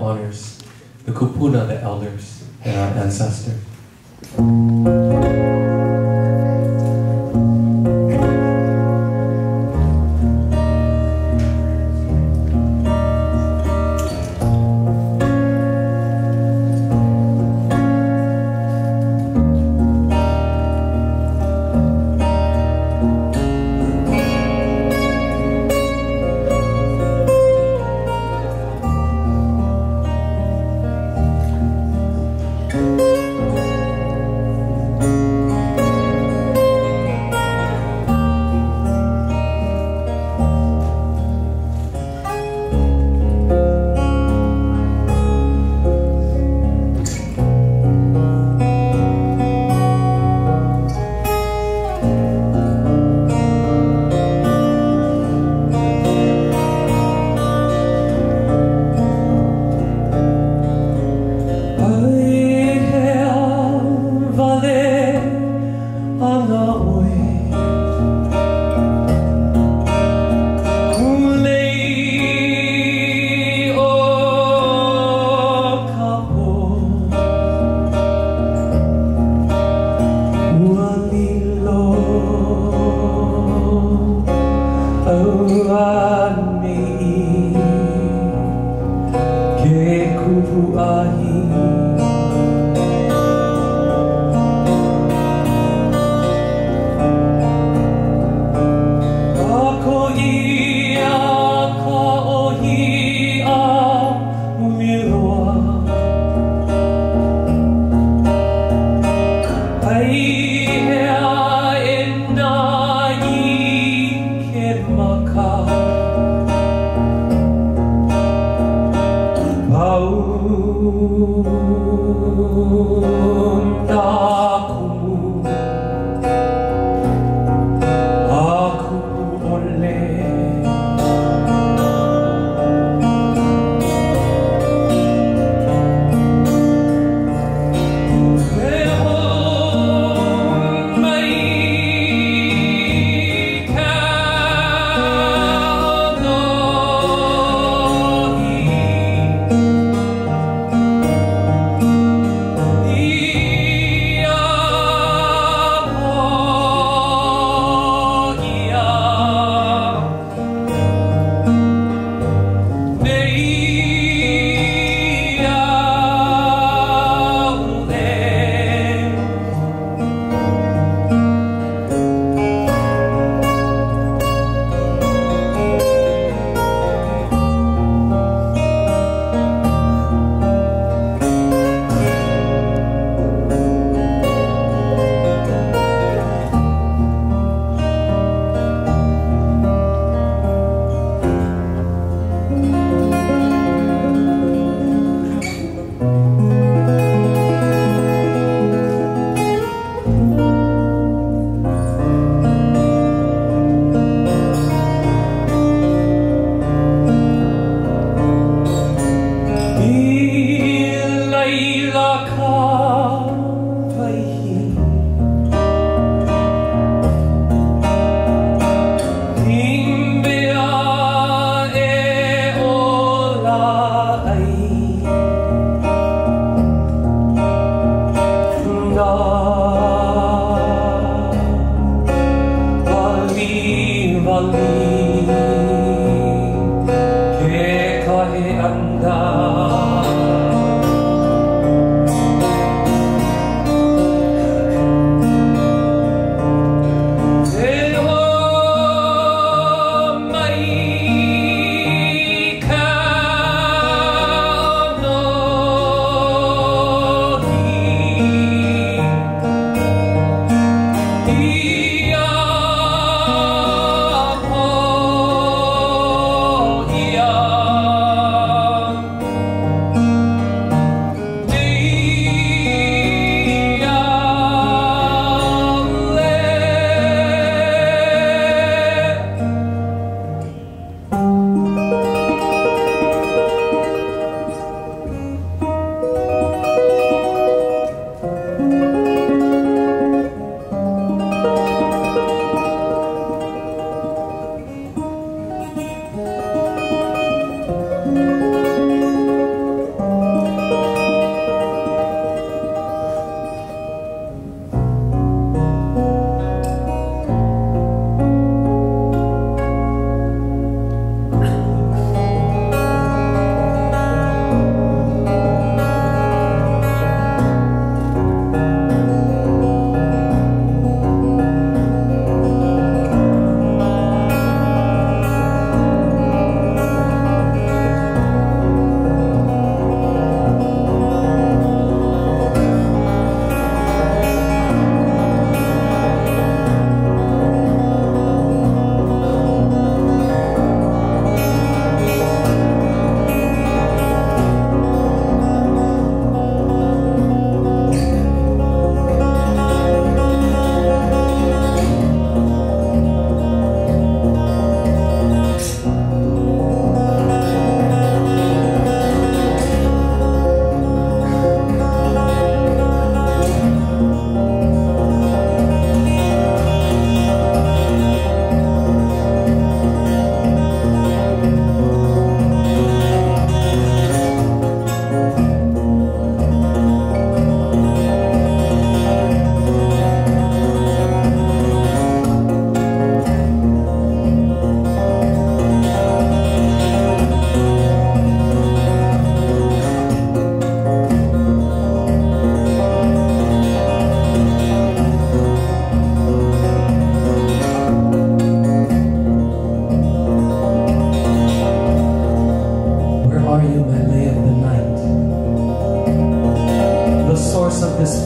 honors the kupuna, the elders, and our ancestors. ke kupu ahi Ooh. No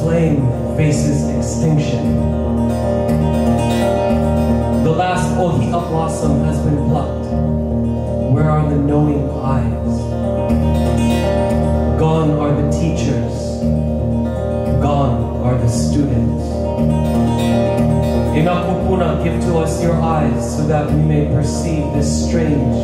flame faces extinction. The last ohia blossom has been plucked. Where are the knowing eyes? Gone are the teachers. Gone are the students. Inakupuna, give to us your eyes so that we may perceive this strange